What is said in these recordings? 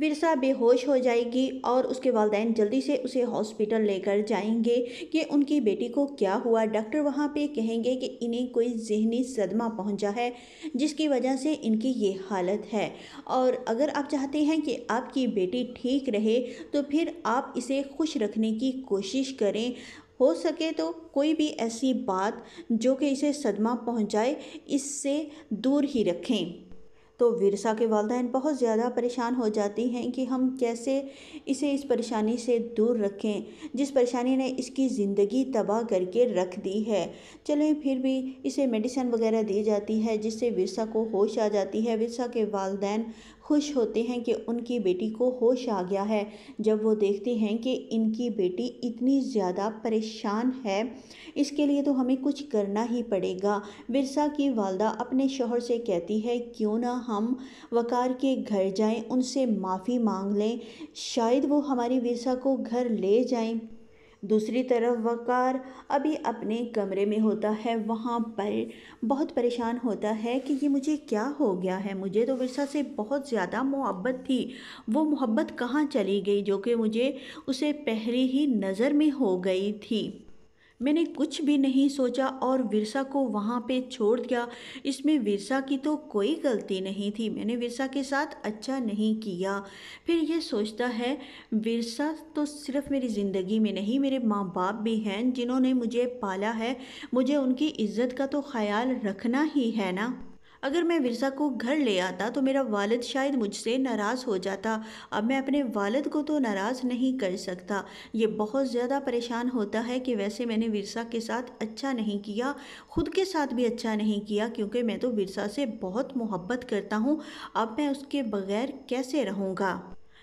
विरसा बेहोश हो जाएगी और उसके वालदेन जल्दी से उसे हॉस्पिटल लेकर जाएँगे कि उनकी बेटी को क्या हुआ। डॉक्टर वहाँ पे कहेंगे कि इन्हें कोई जहनी सदमा पहुँचा है, जिसकी वजह से इनकी ये हालत है। और अगर आप चाहते हैं कि आपकी बेटी ठीक रहे तो फिर आप इसे खुश रखने की कोशिश करें। हो सके तो कोई भी ऐसी बात जो कि इसे सदमा पहुँचाए, इससे दूर ही रखें। तो विरसा के वालदेन बहुत ज़्यादा परेशान हो जाती हैं कि हम कैसे इसे इस परेशानी से दूर रखें। जिस परेशानी ने इसकी ज़िंदगी तबाह करके रख दी है। चलें, फिर भी इसे मेडिसिन वगैरह दी जाती है, जिससे विरसा को होश आ जाती है। विरसा के वालदेन खुश होते हैं कि उनकी बेटी को होश आ गया है। जब वो देखते हैं कि इनकी बेटी इतनी ज़्यादा परेशान है, इसके लिए तो हमें कुछ करना ही पड़ेगा। विरसा की वालदा अपने शोहर से कहती है, क्यों ना हम वकार के घर जाएँ, उनसे माफ़ी मांग लें। शायद वो हमारी विरसा को घर ले जाएँ। दूसरी तरफ़ वकार अभी अपने कमरे में होता है, वहाँ पर बहुत परेशान होता है कि ये मुझे क्या हो गया है। मुझे तो विरसा से बहुत ज़्यादा मोहब्बत थी। वो मोहब्बत कहाँ चली गई जो कि मुझे उसे पहली ही नज़र में हो गई थी। मैंने कुछ भी नहीं सोचा और विरसा को वहाँ पे छोड़ दिया। इसमें विरसा की तो कोई गलती नहीं थी। मैंने विरसा के साथ अच्छा नहीं किया। फिर ये सोचता है, विरसा तो सिर्फ़ मेरी ज़िंदगी में नहीं, मेरे माँ बाप भी हैं, जिन्होंने मुझे पाला है। मुझे उनकी इज़्ज़त का तो ख्याल रखना ही है ना? अगर मैं विरसा को घर ले आता तो मेरा वालिद शायद मुझसे नाराज़ हो जाता। अब मैं अपने वालिद को तो नाराज़ नहीं कर सकता। ये बहुत ज़्यादा परेशान होता है कि वैसे मैंने विरसा के साथ अच्छा नहीं किया, ख़ुद के साथ भी अच्छा नहीं किया, क्योंकि मैं तो विरसा से बहुत मोहब्बत करता हूँ। अब मैं उसके बग़ैर कैसे रहूँगा?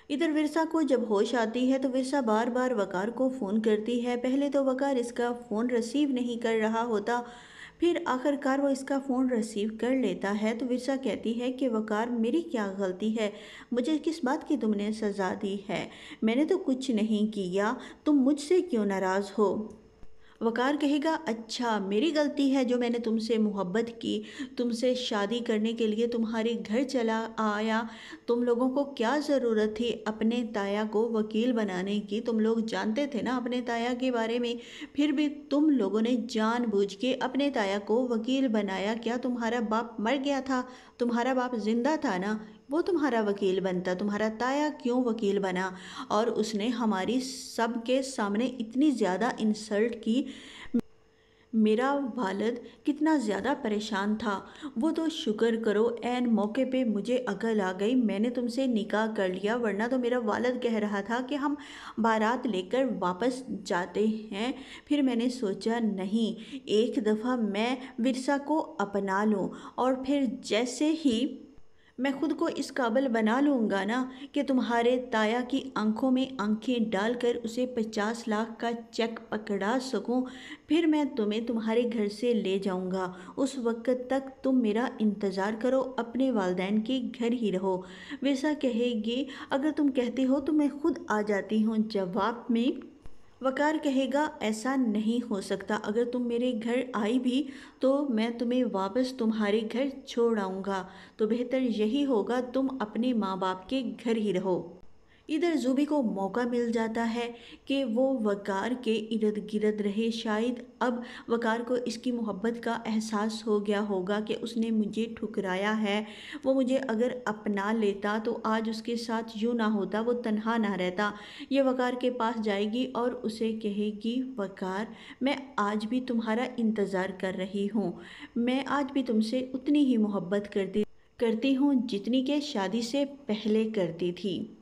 इधर विरसा को जब होश आती है तो विरसा बार बार वकार को फ़ोन करती है। पहले तो वकार इसका फ़ोन रिसीव नहीं कर रहा होता। फिर आखिरकार वो इसका फ़ोन रिसीव कर लेता है तो विरसा कहती है कि, वकार, मेरी क्या गलती है? मुझे किस बात की तुमने सज़ा दी है? मैंने तो कुछ नहीं किया। तुम मुझसे क्यों नाराज़ हो? वकार कहेगा अच्छा मेरी गलती है जो मैंने तुमसे मोहब्बत की। तुमसे शादी करने के लिए तुम्हारे घर चला आया। तुम लोगों को क्या ज़रूरत थी अपने ताया को वकील बनाने की? तुम लोग जानते थे ना अपने ताया के बारे में। फिर भी तुम लोगों ने जानबूझ के अपने ताया को वकील बनाया। क्या तुम्हारा बाप मर गया था? तुम्हारा बाप ज़िंदा था ना? वो तुम्हारा वकील बनता, तुम्हारा ताया क्यों वकील बना? और उसने हमारी सब के सामने इतनी ज़्यादा इंसल्ट की। मेरा वालद कितना ज़्यादा परेशान था। वो तो शुक्र करो एन मौके पे मुझे अकल आ गई। मैंने तुमसे निकाह कर लिया, वरना तो मेरा वालद कह रहा था कि हम बारात लेकर वापस जाते हैं। फिर मैंने सोचा, नहीं, एक दफ़ा मैं विरसा को अपना लूँ। और फिर जैसे ही मैं खुद को इस काबिल बना लूँगा ना कि तुम्हारे ताया की आँखों में आँखें डालकर उसे पचास लाख का चेक पकड़ा सकूँ, फिर मैं तुम्हें तुम्हारे घर से ले जाऊँगा। उस वक्त तक तुम मेरा इंतज़ार करो, अपने वालदेन के घर ही रहो। वैसा कहेगी, अगर तुम कहते हो तो मैं खुद आ जाती हूँ जवाब में। वकार कहेगा, ऐसा नहीं हो सकता। अगर तुम मेरे घर आई भी तो मैं तुम्हें वापस तुम्हारे घर छोड़ आऊँगा। तो बेहतर यही होगा, तुम अपने माँ बाप के घर ही रहो। इधर जूबी को मौका मिल जाता है कि वो वकार के इर्द गिर्द रहे। शायद अब वकार को इसकी मोहब्बत का एहसास हो गया होगा कि उसने मुझे ठुकराया है। वो मुझे अगर अपना लेता तो आज उसके साथ यूँ ना होता, वो तनहा ना रहता। ये वकार के पास जाएगी और उसे कहेगी, वकार, मैं आज भी तुम्हारा इंतज़ार कर रही हूँ। मैं आज भी तुमसे उतनी ही मोहब्बत करती करती हूँ जितनी के शादी से पहले करती थी।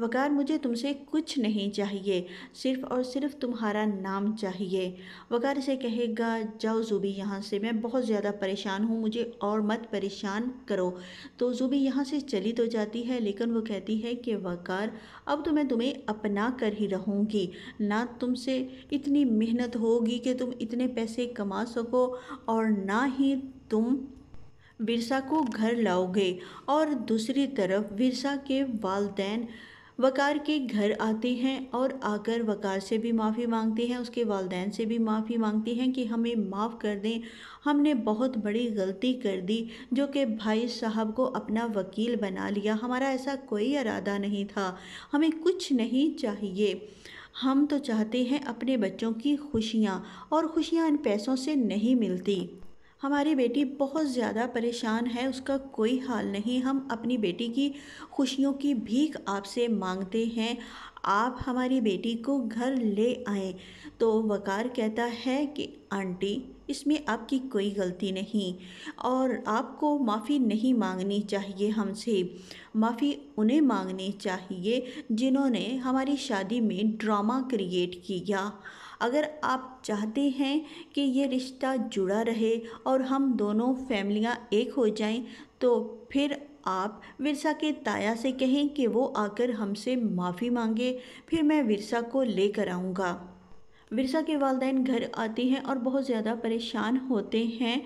वकार मुझे तुमसे कुछ नहीं चाहिए, सिर्फ़ और सिर्फ़ तुम्हारा नाम चाहिए। वकार से कहेगा, जाओ जूबी यहाँ से, मैं बहुत ज़्यादा परेशान हूँ, मुझे और मत परेशान करो। तो जूबी यहाँ से चली तो जाती है, लेकिन वो कहती है कि, वकार, अब तो मैं तुम्हें अपना कर ही रहूँगी। ना तुमसे इतनी मेहनत होगी कि तुम इतने पैसे कमा सको, और ना ही तुम विरसा को घर लाओगे। और दूसरी तरफ़ विरसा के वालदेन वकार के घर आते हैं और आकर वकार से भी माफ़ी मांगते हैं, उसके वालदेन से भी माफ़ी मांगती हैं कि हमें माफ़ कर दें। हमने बहुत बड़ी गलती कर दी, जो कि भाई साहब को अपना वकील बना लिया। हमारा ऐसा कोई इरादा नहीं था। हमें कुछ नहीं चाहिए। हम तो चाहते हैं अपने बच्चों की खुशियाँ, और खुशियाँ इन पैसों से नहीं मिलती। हमारी बेटी बहुत ज़्यादा परेशान है, उसका कोई हाल नहीं। हम अपनी बेटी की खुशियों की भीख आपसे मांगते हैं। आप हमारी बेटी को घर ले आए। तो वकार कहता है कि, आंटी, इसमें आपकी कोई गलती नहीं और आपको माफ़ी नहीं मांगनी चाहिए हमसे। माफ़ी उन्हें मांगनी चाहिए जिन्होंने हमारी शादी में ड्रामा क्रिएट किया। अगर आप चाहते हैं कि ये रिश्ता जुड़ा रहे और हम दोनों फैमिलियाँ एक हो जाएँ तो फिर आप विरसा के ताया से कहें कि वो आकर हमसे माफ़ी मांगे, फिर मैं विरसा को लेकर आऊँगा। विरसा के वालदेन घर आते हैं और बहुत ज़्यादा परेशान होते हैं।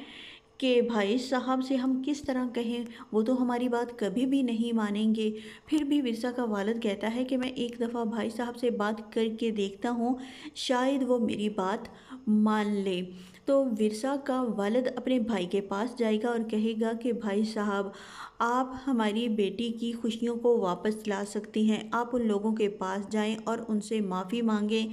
कि भाई साहब से हम किस तरह कहें, वो तो हमारी बात कभी भी नहीं मानेंगे। फिर भी विरसा का वालद कहता है कि मैं एक दफ़ा भाई साहब से बात करके देखता हूँ, शायद वो मेरी बात मान ले। तो विरसा का वालद अपने भाई के पास जाएगा और कहेगा कि, भाई साहब, आप हमारी बेटी की खुशियों को वापस ला सकती हैं। आप उन लोगों के पास जाएँ और उनसे माफ़ी मांगें।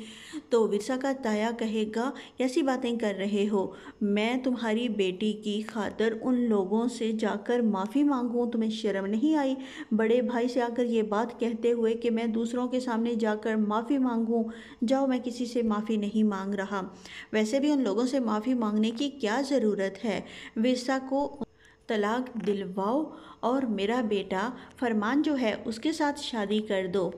तो विरसा का ताया कहेगा, ऐसी बातें कर रहे हो। मैं तुम्हारी बेटी की खातर उन लोगों से जाकर माफ़ी मांगूं। तुम्हें शर्म नहीं आई? बड़े भाई से आकर ये बात कहते हुए कि, मैं दूसरों के सामने जाकर माफ़ी मांगूं। जाओ, मैं किसी से माफ़ी नहीं मांग रहा। वैसे भी उन लोगों से माफ़ी मांगने की क्या ज़रूरत है? विरसा को तलाक दिलवाओ और मेरा बेटा फरमान जो है उसके साथ शादी कर दो।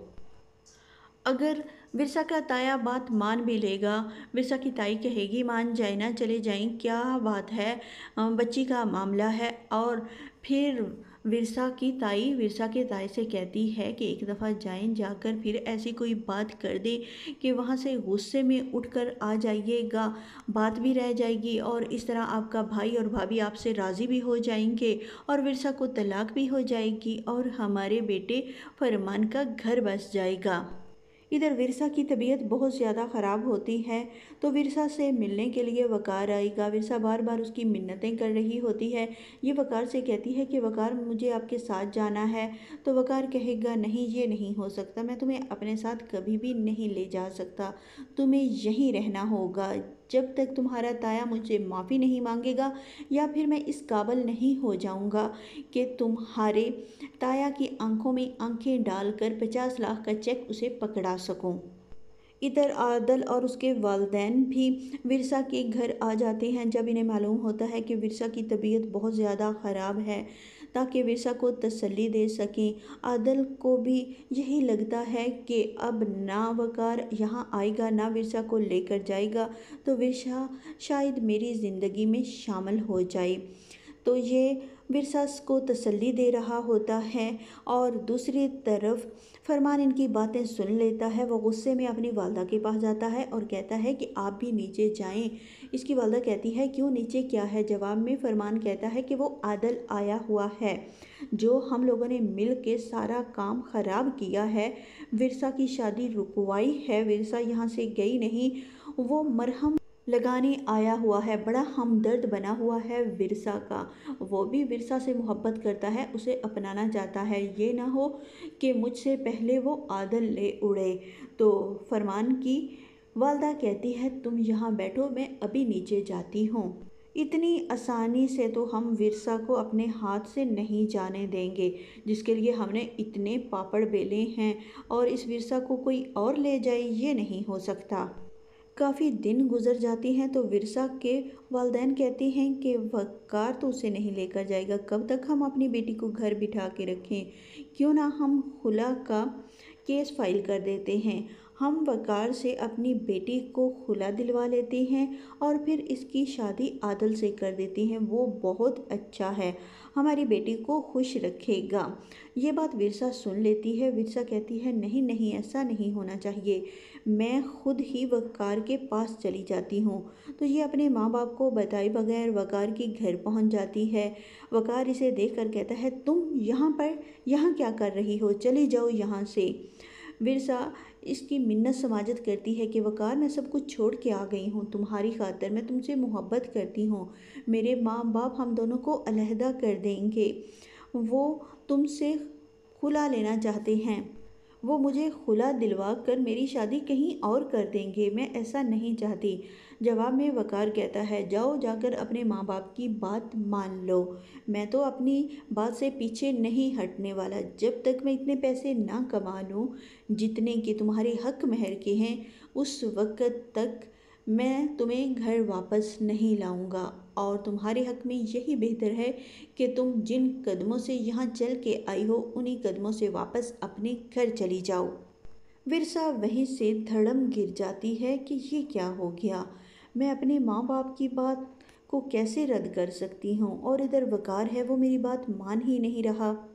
अगर विरसा का ताया बात मान भी लेगा, विरसा की ताई कहेगी, मान जाए ना चले जाएँ, क्या बात है? बच्ची का मामला है और फिर विरसा की ताई विरसा के ताई से कहती है कि एक दफ़ा जाएँ, जाकर फिर ऐसी कोई बात कर दे कि वहाँ से गुस्से में उठकर आ जाइएगा। बात भी रह जाएगी और इस तरह आपका भाई और भाभी आपसे राज़ी भी हो जाएँगे और विरसा को तलाक भी हो जाएगी और हमारे बेटे फरमान का घर बस जाएगा। इधर विरसा की तबीयत बहुत ज़्यादा ख़राब होती है तो विरसा से मिलने के लिए वकार आएगा। विरसा बार बार उसकी मिन्नतें कर रही होती है। ये वकार से कहती है कि, वकार, मुझे आपके साथ जाना है। तो वकार कहेगा, नहीं, ये नहीं हो सकता। मैं तुम्हें अपने साथ कभी भी नहीं ले जा सकता। तुम्हें यहीं रहना होगा। जब तक तुम्हारा ताया मुझे माफ़ी नहीं मांगेगा या फिर मैं इस काबल नहीं हो जाऊँगा कि तुम्हारे ताया की आँखों में आँखें डालकर पचास लाख का चेक उसे पकड़ा सकूँ। इधर आदल और उसके वालदेन भी विरसा के घर आ जाते हैं जब इन्हें मालूम होता है कि विरसा की तबीयत बहुत ज़्यादा ख़राब है। ताकि विरसा को तसल्ली दे सकें। आदल को भी यही लगता है कि अब ना वकार यहाँ आएगा, ना विरसा को लेकर जाएगा तो वेशा शायद मेरी ज़िंदगी में शामिल हो जाए। तो ये विरसा को तसल्ली दे रहा होता है और दूसरी तरफ़ फरमान इनकी बातें सुन लेता है, वो गुस्से में अपनी वालदा के पास जाता है और कहता है कि आप भी नीचे जाएँ। इसकी वालदा कहती है, क्यों नीचे क्या है? जवाब में फरमान कहता है कि वो आदल आया हुआ है। जो हम लोगों ने मिल के सारा काम ख़राब किया है, विरसा की शादी रुकवाई है, विरसा यहाँ से गई नहीं, वो मरहम लगाने आया हुआ है, बड़ा हमदर्द बना हुआ है विरसा का। वो भी विरसा से मोहब्बत करता है, उसे अपनाना चाहता है। ये ना हो कि मुझसे पहले वो आदल ले उड़े। तो फरमान की वालदा कहती है, तुम यहाँ बैठो, मैं अभी नीचे जाती हूँ। इतनी आसानी से तो हम विरसा को अपने हाथ से नहीं जाने देंगे, जिसके लिए हमने इतने पापड़ बेले हैं, और इस विरसा को कोई और ले जाए, ये नहीं हो सकता। काफ़ी दिन गुजर जाते हैं तो विरसा के वालदेन कहते हैं कि वकार तो उसे नहीं लेकर जाएगा। कब तक हम अपनी बेटी को घर बिठा के रखें? क्यों ना हम खुला का केस फ़ाइल कर देते हैं? हम वकार से अपनी बेटी को खुला दिलवा लेते हैं और फिर इसकी शादी आदल से कर देते हैं। वो बहुत अच्छा है। हमारी बेटी को खुश रखेगा। ये बात विरसा सुन लेती है। विरसा कहती है, नहीं नहीं, ऐसा नहीं होना चाहिए। मैं खुद ही वकार के पास चली जाती हूँ। तो ये अपने माँ बाप को बताए बगैर वकार के घर पहुँच जाती है। वकार इसे देख कर कहता है, तुम यहाँ पर यहाँ क्या कर रही हो? चली जाओ यहाँ से। विरसा इसकी मिन्नत समाजत करती है कि वकार मैं सब कुछ छोड़ के आ गई हूँ। तुम्हारी खातर मैं तुमसे मोहब्बत करती हूँ। मेरे माँ बाप हम दोनों को अलहदा कर देंगे। वो तुमसे खुला लेना चाहते हैं। वो मुझे खुला दिलवा कर मेरी शादी कहीं और कर देंगे, मैं ऐसा नहीं चाहती। जवाब में वकार कहता है, जाओ जाकर अपने माँ बाप की बात मान लो। मैं तो अपनी बात से पीछे नहीं हटने वाला। जब तक मैं इतने पैसे ना कमा लूँ, जितने कि तुम्हारे हक महर के हैं, उस वक़्त तक मैं तुम्हें घर वापस नहीं लाऊँगा और तुम्हारे हक में यही बेहतर है कि तुम जिन कदमों से यहाँ चल के आई हो, उन्हीं कदमों से वापस अपने घर चली जाओ। विरसा वहीं से धड़म गिर जाती है कि ये क्या हो गया? मैं अपने माँ बाप की बात को कैसे रद्द कर सकती हूँ? और इधर वकार है, वो मेरी बात मान ही नहीं रहा।